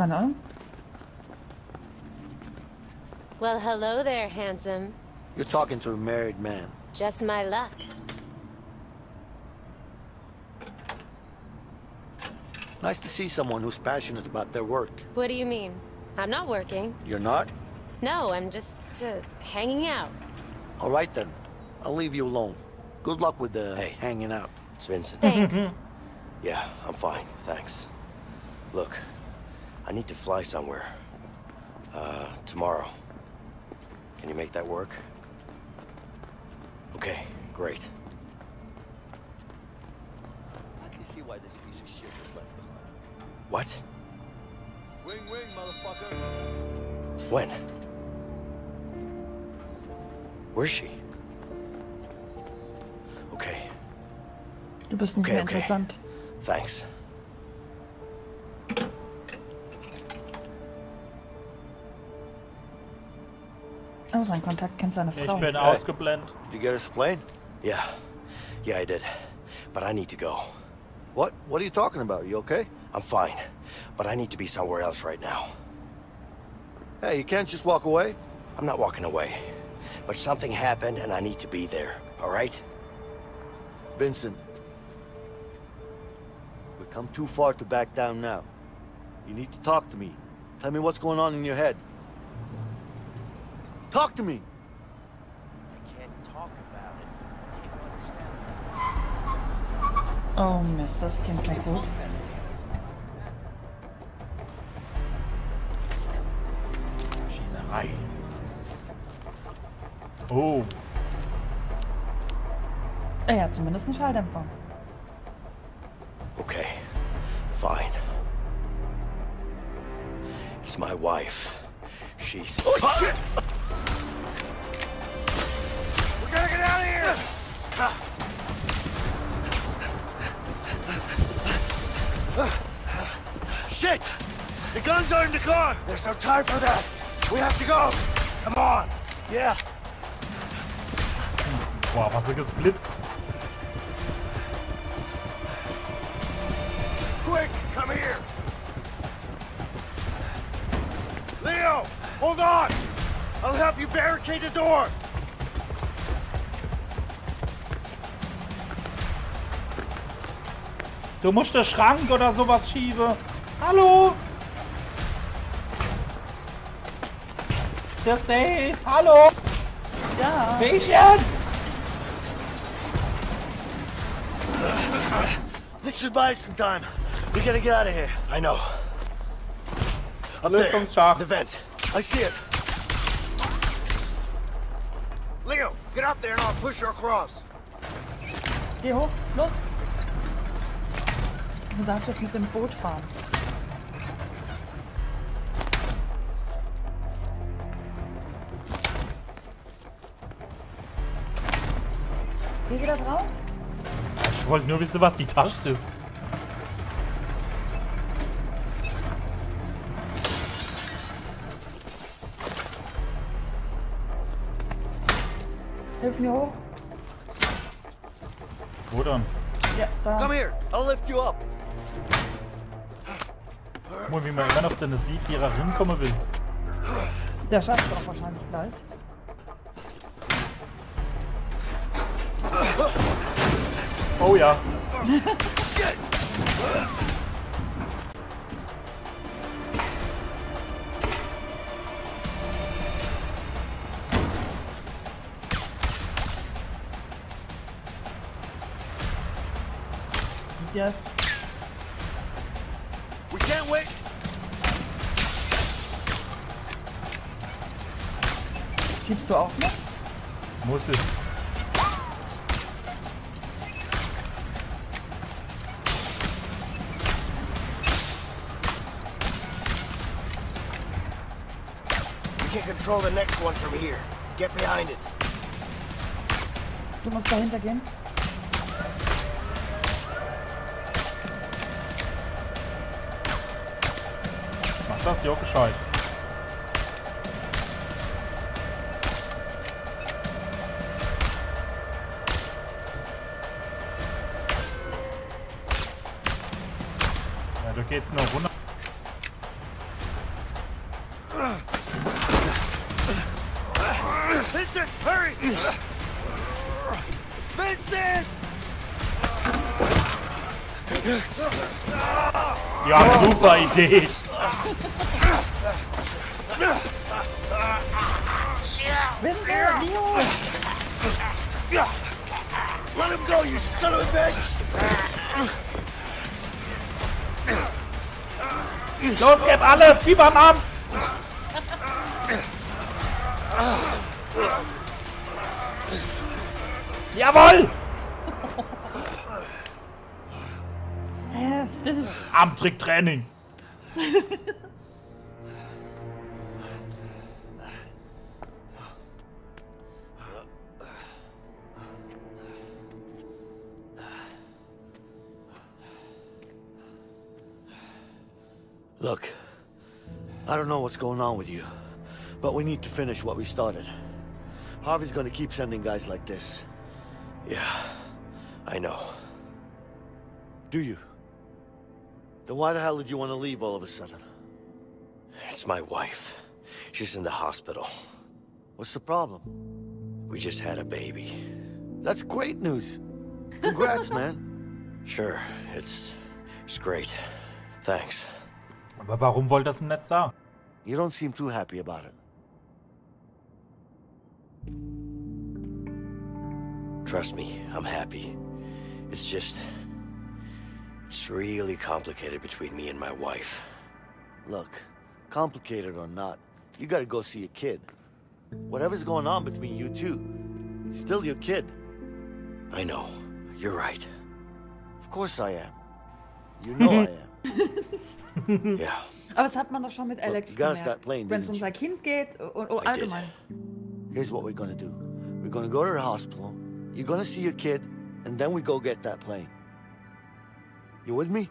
sie inbrechen? Keine Ahnung. Well, hello there, handsome. You're talking to a married man. Just my luck. Nice to see someone who's passionate about their work. What do you mean? I'm not working. You're not? No, I'm just, uh, hanging out. All right then. I'll leave you alone. Good luck with the Hey. hanging out. It's Vincent. Thanks. Yeah, I'm fine, thanks. Look, I need to fly somewhere. Uh, tomorrow. Can you make that work? Okay, great. I can see why this piece of shit was left behind. What? Wing wing, motherfucker. When? Where's she? Okay, Du bist nicht Okay, mehr okay. interessant. thanks. Oh, sein Kontakt kennt seine Ich Frau. bin Hey. ausgeblendet. Did you get us a plane? Yeah, yeah, I did. But I need to go. What? What are you talking about? You okay? I'm fine, but I need to be somewhere else right now. Hey, you can't just walk away. I'm not walking away. But something happened and I need to be there, all right? Vincent. We've come too far to back down now. You need to talk to me. Tell me what's going on in your head. Talk to me! I can't talk about it. Can't understand? Oh Mist, das klingt nicht gut. Schießerei. Oh, Er hat zumindest einen Schalldämpfer. In the car! There's no time for that. We have to go. Come on. Yeah. boah, was er gesplit. Quick, come here! Leo, hold on! I'll help you barricade the door! Du musst den Schrank oder sowas schieben. Hallo? Der Safe, hallo? Ja. Mädchen! This should buy us some time. We gotta get out of here. I know. Up there. Lüftungsschacht. The vent. I see it. Leo, get up there and I'll push her across. Geh hoch, los. Du darfst jetzt mit dem Boot fahren. Geh wieder drauf? Ich wollte nur wissen, was die Tasche ist. Hilf mir hoch. Wo dann? Ja, da. Come here, I'll lift you up. Guck mal, wie man immer noch den Sieg ihrer hinkommen will. Der schafft es auch wahrscheinlich gleich. Oh ja. Ja, We can't wait. schiebst du auch mit? Muss ich. Can control the next one from here. Get behind it. Du musst dahinter gehen. Mach das ja gescheit. Ja, du geht's noch runter. Vincent! Ja, super Idee. Vincent, Leo! Let him go, you son of a bitch! Los, gib alles, wie beim Amt. Jawohl! Heftig. Armtricktraining. Look, I don't know what's going on with you, but we need to finish what we started. Harvey's gonna keep sending guys like this. Yeah, I know. Do you? Then why the hell did you want to leave all of a sudden? It's my wife. She's in the hospital. What's the problem? We just had a baby. That's great news. Congrats, man. Sure, it's... it's great. Thanks. Aber warum wollte das im Netz sagen? You don't seem too happy about it. Trust me, I'm happy. It's just... It's really complicated between me and my wife. Look, complicated or not, you gotta go see a kid. Whatever's going on between you two, it's still your kid. I know. You're right. Of course I am. You know I am. Yeah. Aber das hat man doch schon mit Alex you gotta gemerkt. Wenn es um sein Kind geht und oh, allgemein. Here's what we're gonna do. We're gonna go to the hospital, you're gonna see your kid, and then we go get that plane. You with me?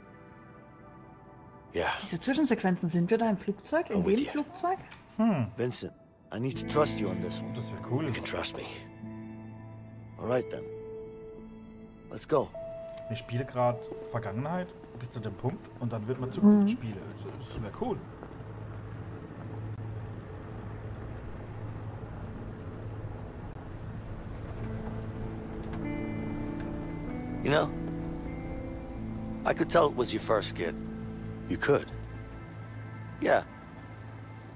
Yeah. Diese Zwischensequenzen, sind wir da im Flugzeug? In dem you. Flugzeug? Vincent, I need to trust you on this one. Das wäre cool. You can trust me. All right then. Let's go. Ich spiele gerade Vergangenheit bis zu dem Punkt und dann wird man Zukunft spielen. Das wäre cool. You know, I could tell it was your first kid. You could. Yeah.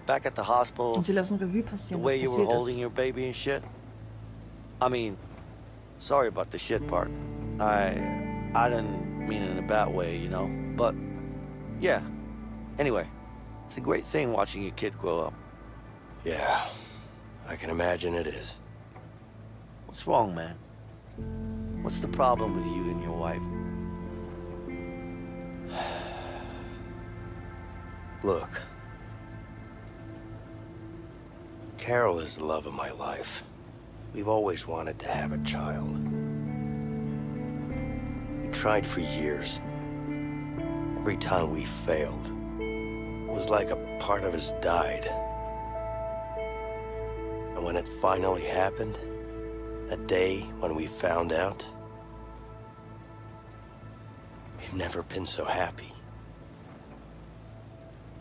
Back at the hospital, Und sie lassen Revue the way you were holding your baby and shit. I mean, sorry about the shit part. I I didn't mean it in a bad way, you know. But yeah. Anyway, it's a great thing watching your kid grow up. Yeah. I can imagine it is. What's wrong, man? What's the problem with you and your wife? Look. Carol is the love of my life. We've always wanted to have a child. We tried for years. Every time we failed, it was like a part of us died. And when it finally happened, that day when we found out, we've never been so happy.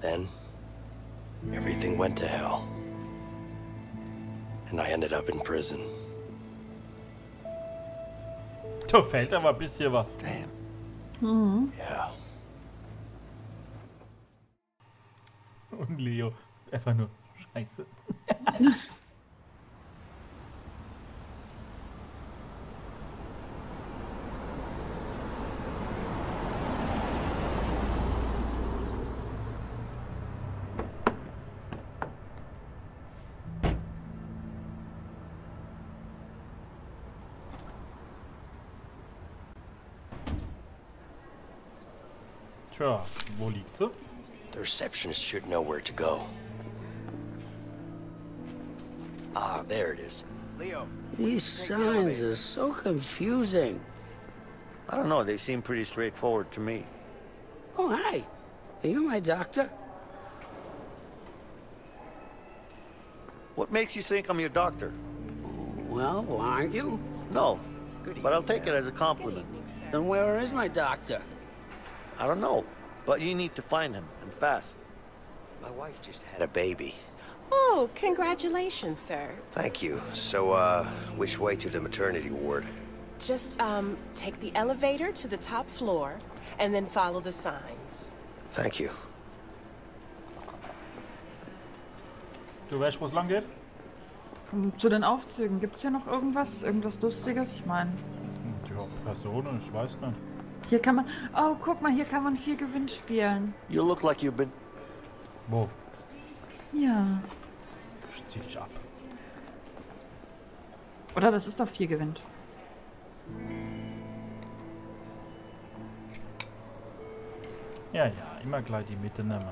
Then, everything went to hell. And I ended up in prison. Da fällt aber ein bisschen was. Damn. Mm-hmm. Yeah. Und Leo einfach nur Scheiße. Tja, wo liegt sie? The receptionist should know where to go. Ah, there it is. Leo. These signs are so confusing. I don't know, they seem pretty straightforward to me. Oh, hi. Are you my doctor? What makes you think I'm your doctor? Well, aren't you? No, but I'll take it as a compliment. Then where is my doctor? I don't know. But you need to find him, and fast. My wife just had a baby. Oh, congratulations, sir. Thank you. So, uh, which way to the maternity ward? Just, um, take the elevator to the top floor and then follow the signs. Thank you. Du weißt, wo es lang geht? Komm, Zu den Aufzügen. Gibt es hier noch irgendwas? Irgendwas Lustiges? Ich meine, Hm, Ja, Personen, ich weiß nicht. Hier kann man... Oh, guck mal, hier kann man viel Gewinn spielen. You look like you've been. Wo? Ja. Ich zieh dich ab. Oder das ist doch viel gewinnt. Ja, ja, immer gleich die Mitte nehmen.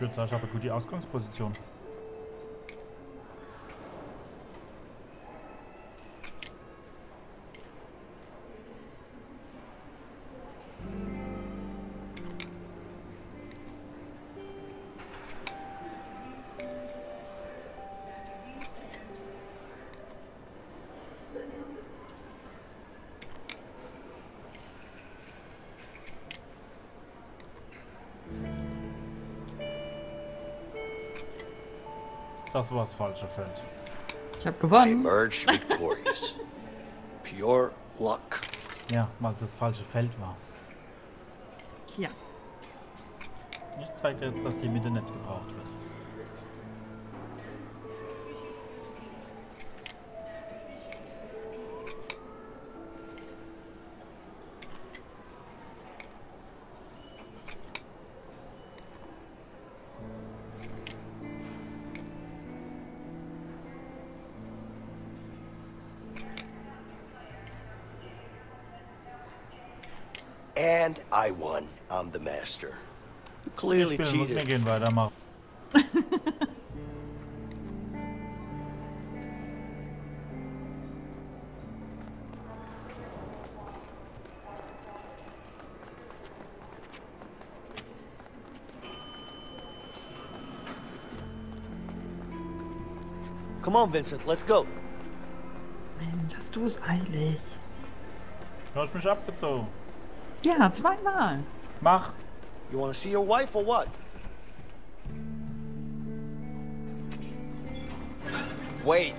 Ich würde sagen, ich habe eine gute Ausgangsposition. Das war das falsche Feld. Ich habe I gewonnen. emerged victorious. Pure luck. Ja, weil es das falsche Feld war. Ja. Ich zeige dir jetzt, dass die Mitte nicht gebraucht wird. And I won. I'm the master. You Wir clearly spielen, wir cheated. gehen weiter. Mach. Come on, Vincent, let's go. Mensch, hast du es eilig. Du hast mich abgezogen. Ja, zweimal. Mach. You want to see your wife or what? Wait.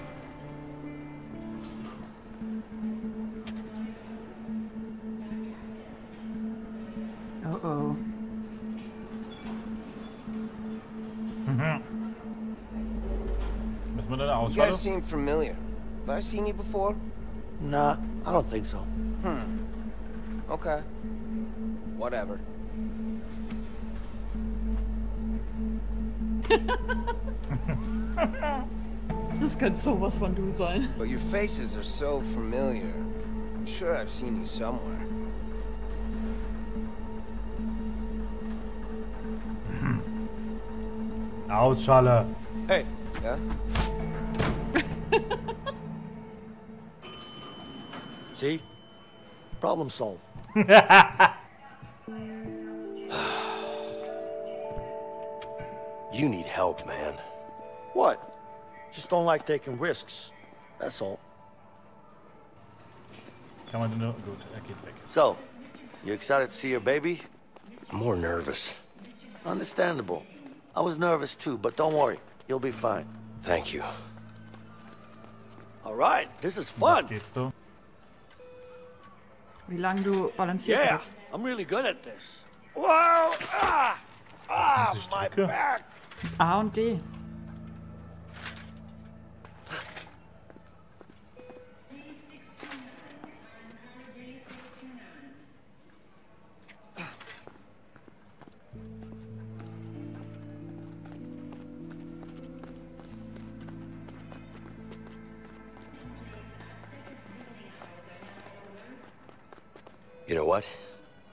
Oh oh. Müssen wir denn You guys seem familiar. Have I seen you before? Nah, I don't think so. Hmm. Okay. Whatever. Das könnte sowas von du sein. But your faces are so familiar. I'm sure I've seen you somewhere. Ausschalle. Hey, Yeah? see? Problem solved. You need help, man. What? Just don't like taking risks. That's all. Kann man den nur... Gut, er geht weg. So, you excited to see your baby? I'm more nervous. Understandable. I was nervous too, but don't worry. You'll be fine. Thank you. All right, this is Was fun. Wie lange du balanciert Yeah, bleibst. I'm really good at this. Whoa! Ah! Ah, my back! A und D.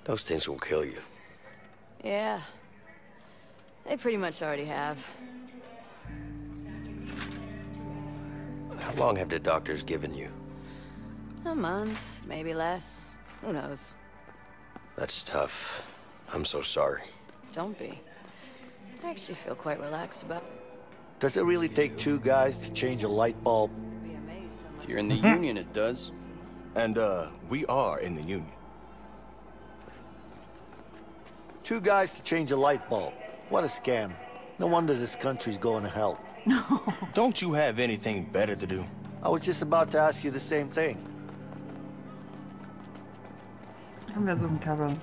Those things will kill you. Yeah. They pretty much already have. How long have the doctors given you? A month, maybe less. Who knows? That's tough. I'm so sorry. Don't be. I actually feel quite relaxed about it. Does it really take two guys to change a light bulb? Be amazed how much If you're in the union, it does. And, uh, we are in the Union. Two guys to change a light bulb. What a scam. No wonder this country's going to hell. No. Don't you have anything better to do? I was just about to ask you the same thing. Haben wir so ein Cover.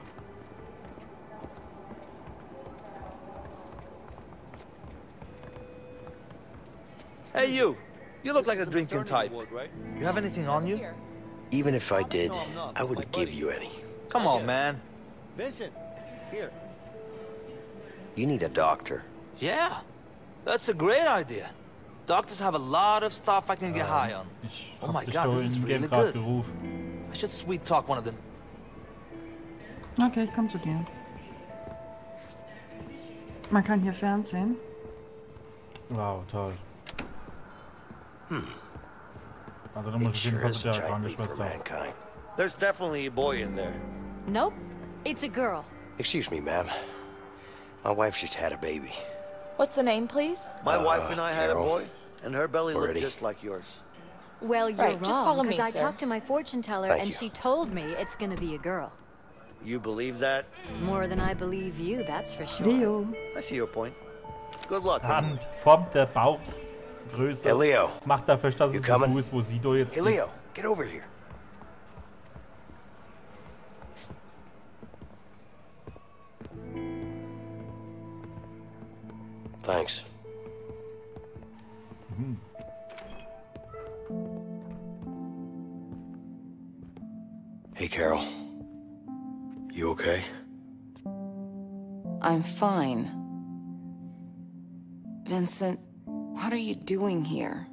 Hey, you. You look like a This is the drinking type. You have anything on you? Even if I did, I'm not. I wouldn't give you any. Come on, man. Vincent, here. You need a doctor. Yeah. That's a great idea. Doctors have a lot of stuff I can get high on. Oh my God, this is really good. gerufen. I should sweet talk one of them. Okay, ich komm zu dir. Man kann hier Fernsehen. Wow, toll. Hmm. Also du It musst auf jeden sure Fall is zu a der giant leap for Krankenschwester. mankind. There's definitely a boy in there. Nope. It's a girl. Excuse me, ma'am. My wife just had a baby. What's the name, please? My Uh, wife and I had a boy, and her belly looked just like yours. Well, you're Right, just follow wrong, me, because I sir. talked to my fortune teller Thank and you. she told me it's gonna be a girl. You believe that? More than I believe you, that's for sure. Leo. I see your point. Good luck. anyway. Hand, Form der Bauchgröße Hey, Leo. macht dafür, dass You es so coming? gut ist, wo Sido jetzt Hey, liegt. Leo, get over here. Thanks. Mm-hmm. Hey, Carol. You okay? I'm fine. Vincent, what are you doing here?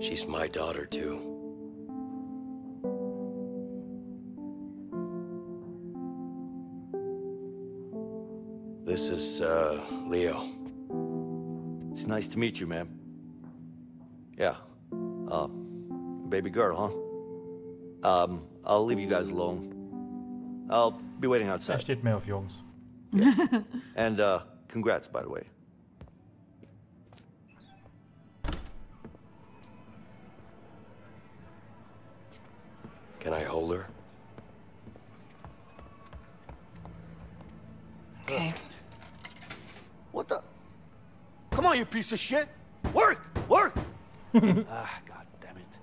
She's my daughter, too. Leo. It's nice to meet you, ma'am. Yeah. Uh, baby girl, huh? Um, I'll leave you guys alone. I'll be waiting Er outside. steht mehr auf Jungs. And, uh, congrats, by the way. Can I hold her? Okay. What the? Come on, you piece of shit! Work! Work! ah, god damn it.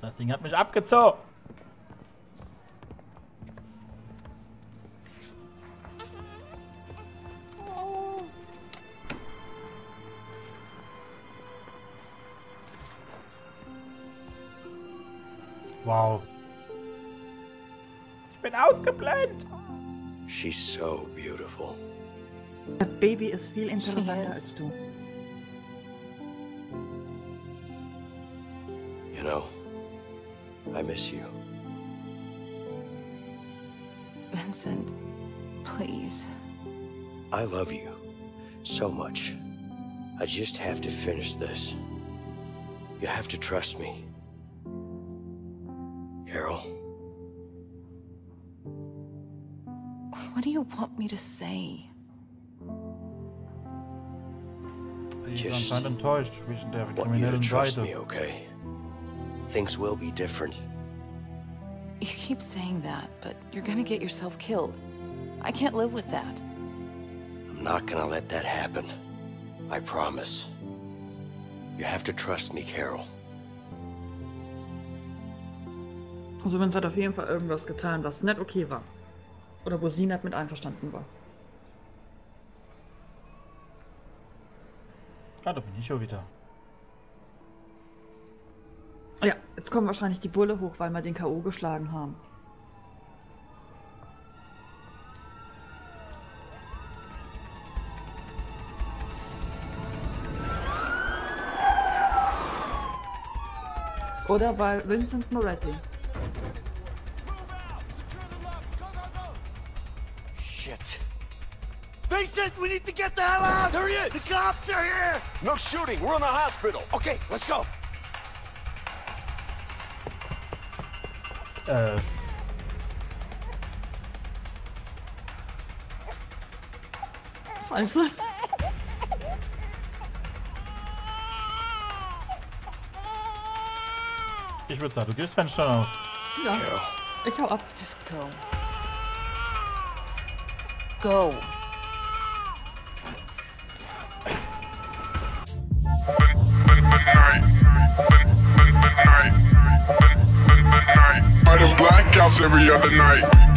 Das Ding hat mich abgezogen. Wow. Ich bin ausgeblendet. She's so beautiful. Das Baby ist viel interessanter Yes. als du. You know, I miss you. Vincent, please. I love you so much. I just have to finish this. You have to trust me. Carol, What do you want me to say? Sie ist just anscheinend enttäuscht wegen der want you to kriminellen trust Seite. me, okay? Things will be different. You keep saying that, but you're gonna get yourself killed. I can't live with that. I'm not gonna let that happen. I promise. You have to trust me, Carol. Also Vince hat auf jeden Fall irgendwas getan, was nicht okay war. Oder wo sie nicht mit einverstanden war. Ah, da bin ich schon wieder. Ja, jetzt kommt wahrscheinlich die Bulle hoch, weil wir den K.O. geschlagen haben. Oder weil Vincent Moretti. We need to get the hell out! There he is! The cops are here! No shooting! We're in the hospital! Okay, let's go! Uh... Scheiße. Ich würde sagen, du gehst Fenster aus. Ja. Ich hau ab. Just go. Go. blackouts every other night.